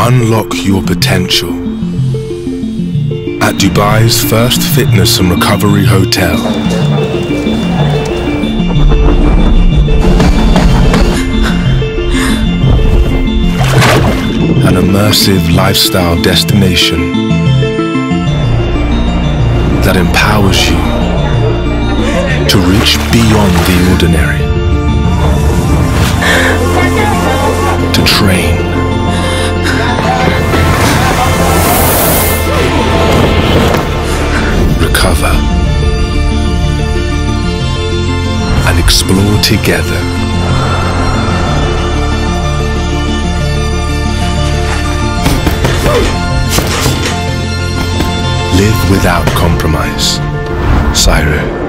Unlock your potential at Dubai's first fitness and recovery hotel. An immersive lifestyle destination that empowers you to reach beyond the ordinary. Recover. And explore together. Live without compromise. SIRO.